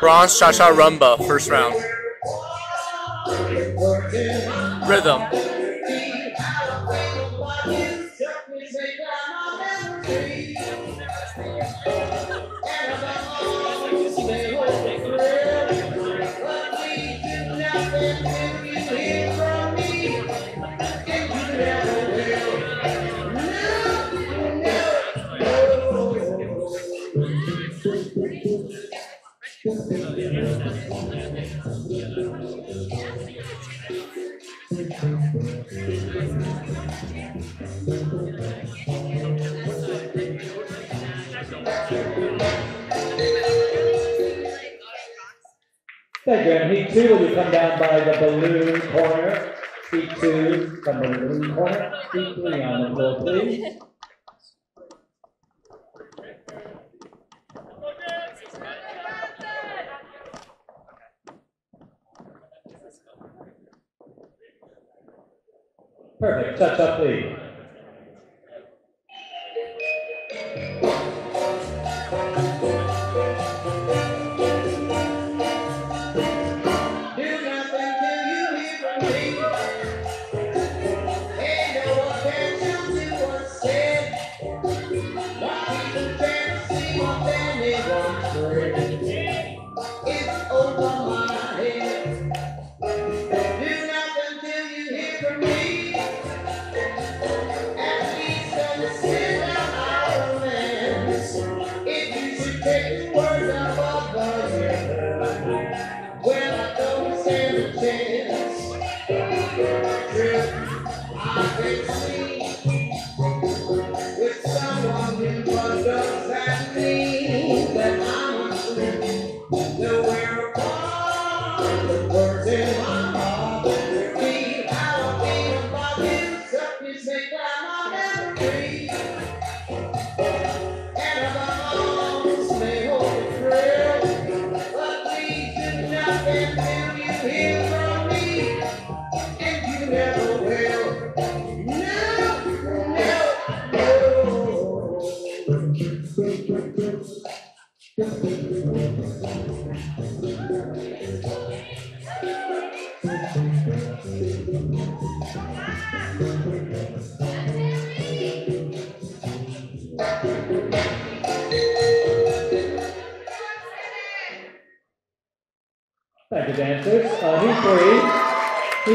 Bronze Cha Cha Rumba, first round. Rhythm. And heat two will be come down by the balloon corner. Heat two, by the balloon corner. Heat three on the floor, please. Perfect. Touch up, please. dance. I can see. Thank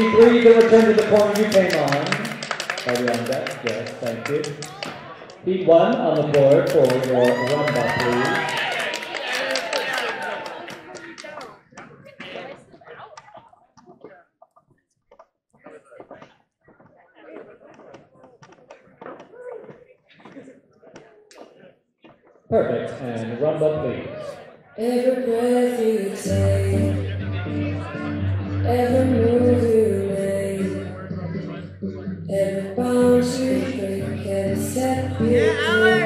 heat three. Heat you can return to the corner you came on. Are we on deck? Yes, thank you. Heat one on the floor for your rumba, please. Perfect. And rumba, please. Every breath you take, every move you every step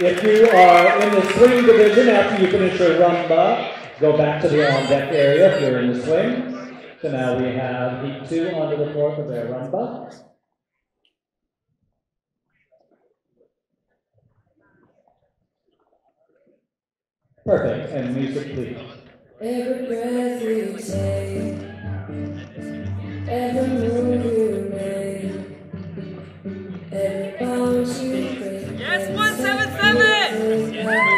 If you are in the swing division after you finish your rumba, go back to the on deck area if you're in the swing. So now we have heat two onto the floor for their rumba. Perfect, and music please. Every breath you take, every move you Amen.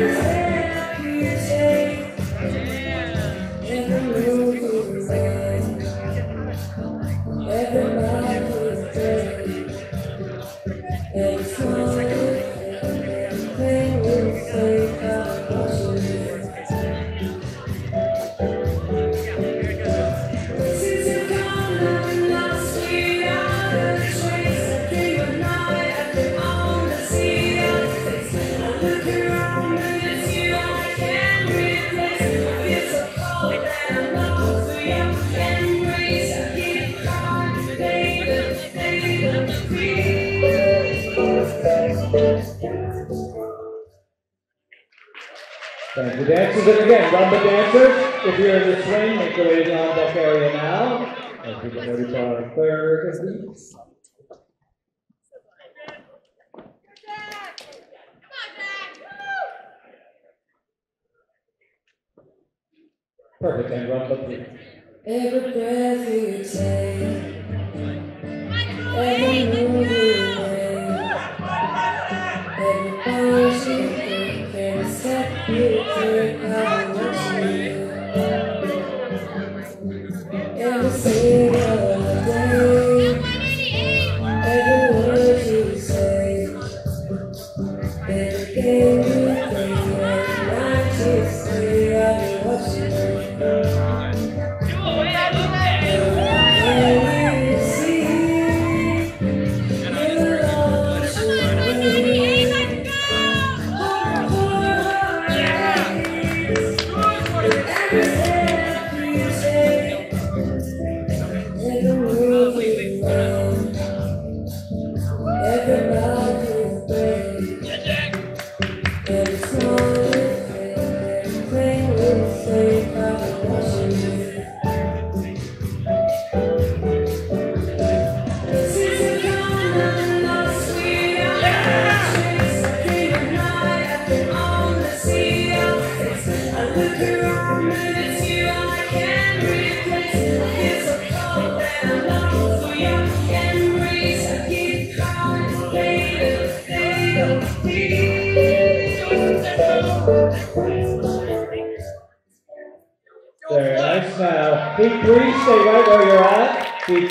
Yeah. The dancers, and again, rumba dancers, if you're in the swing, make your way down that area now. And people know each other third of leaves. Perfect, and rumba please. Every breath you take, every move three, stay right where you're at. Three.